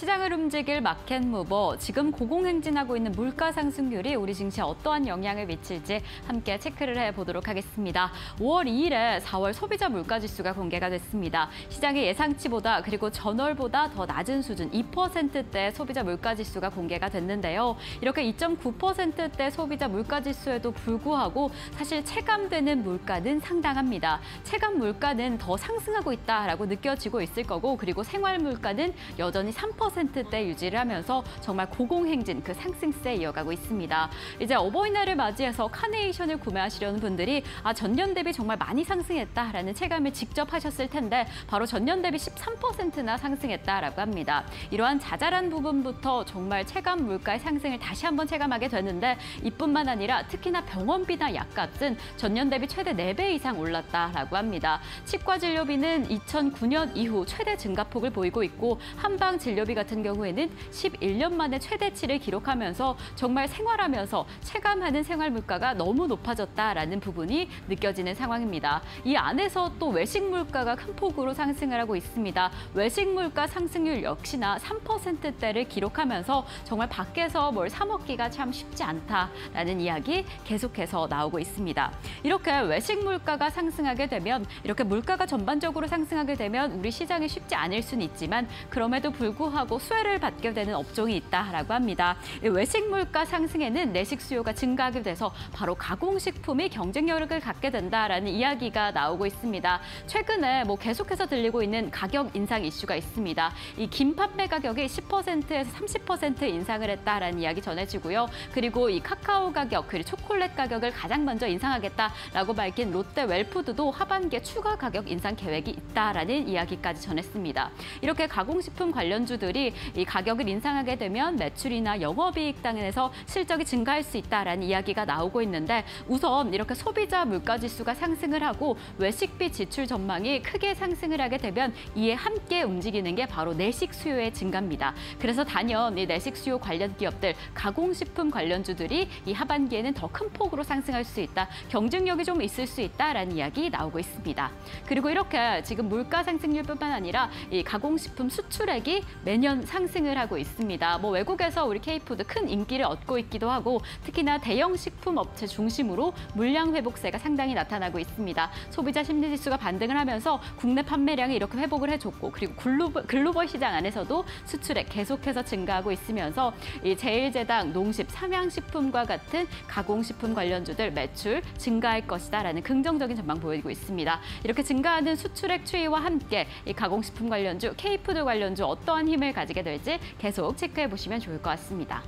시장을 움직일 마켓 무버, 지금 고공행진하고 있는 물가 상승률이 우리 증시에 어떠한 영향을 미칠지 함께 체크를 해보도록 하겠습니다. 5월 2일에 4월 소비자 물가지수가 공개가 됐습니다. 시장의 예상치보다 그리고 전월보다 더 낮은 수준 2%대 소비자 물가지수가 공개가 됐는데요. 이렇게 2.9%대 소비자 물가지수에도 불구하고 사실 체감되는 물가는 상당합니다. 체감 물가는 더 상승하고 있다라고 느껴지고 있을 거고 그리고 생활 물가는 여전히 3%대 유지를 하면서 정말 고공행진 그 상승세 이어가고 있습니다. 이제 어버이날을 맞이해서 카네이션을 구매하시려는 분들이 아 전년 대비 정말 많이 상승했다라는 체감을 직접 하셨을 텐데 바로 전년 대비 13%나 상승했다라고 합니다. 이러한 자잘한 부분부터 정말 체감 물가의 상승을 다시 한번 체감하게 되는데 이뿐만 아니라 특히나 병원비나 약 값은 전년 대비 최대 4배 이상 올랐다라고 합니다. 치과 진료비는 2009년 이후 최대 증가폭을 보이고 있고 한방 진료비 같은 경우에는 11년 만에 최대치를 기록하면서 정말 생활하면서 체감하는 생활 물가가 너무 높아졌다라는 부분이 느껴지는 상황입니다. 이 안에서 또 외식 물가가 큰 폭으로 상승을 하고 있습니다. 외식 물가 상승률 역시나 3%대를 기록하면서 정말 밖에서 뭘 사 먹기가 참 쉽지 않다라는 이야기 계속해서 나오고 있습니다. 이렇게 외식 물가가 상승하게 되면 이렇게 물가가 전반적으로 상승하게 되면 우리 시장에 쉽지 않을 수는 있지만 그럼에도 불구하고 수혜를 받게 되는 업종이 있다라고 합니다. 외식 물가 상승에는 내식 수요가 증가하게 돼서 바로 가공식품이 경쟁력을 갖게 된다라는 이야기가 나오고 있습니다. 최근에 뭐 계속해서 들리고 있는 가격 인상 이슈가 있습니다. 이 김판매 가격이 10%에서 30% 인상을 했다라는 이야기 전해지고요. 그리고 이 카카오 가격 그리고 초콜릿 가격을 가장 먼저 인상하겠다라고 밝힌 롯데 웰푸드도 하반기에 추가 가격 인상 계획이 있다라는 이야기까지 전했습니다. 이렇게 가공식품 관련주들이 이 가격을 인상하게 되면 매출이나 영업이익 당에서 실적이 증가할 수 있다라는 이야기가 나오고 있는데 우선 이렇게 소비자 물가지수가 상승을 하고 외식비 지출 전망이 크게 상승을 하게 되면 이에 함께 움직이는 게 바로 내식 수요의 증가입니다. 그래서 단연 이 내식 수요 관련 기업들 가공식품 관련주들이 이 하반기에는 더 큰 폭으로 상승할 수 있다. 경쟁력이 좀 있을 수 있다라는 이야기 나오고 있습니다. 그리고 이렇게 지금 물가 상승률뿐만 아니라 이 가공식품 수출액이 매년 상승을 하고 있습니다. 뭐 외국에서 우리 K푸드 큰 인기를 얻고 있기도 하고 특히나 대형 식품 업체 중심으로 물량 회복세가 상당히 나타나고 있습니다. 소비자 심리 지수가 반등을 하면서 국내 판매량이 이렇게 회복을 해줬고 그리고 글로벌, 글로벌 시장 안에서도 수출액 계속해서 증가하고 있으면서 이 제일제당, 농십, 삼양식품과 같은 가공식품 관련주들 매출 증가할 것이다라는 긍정적인 전망 보이고 있습니다. 이렇게 증가하는 수출액 추이와 함께 이 가공식품 관련주, K푸드 관련주 어떠한 힘을 가지게 될지 계속 체크해 보시면 좋을 것 같습니다.